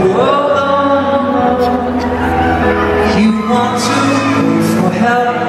You want to for help?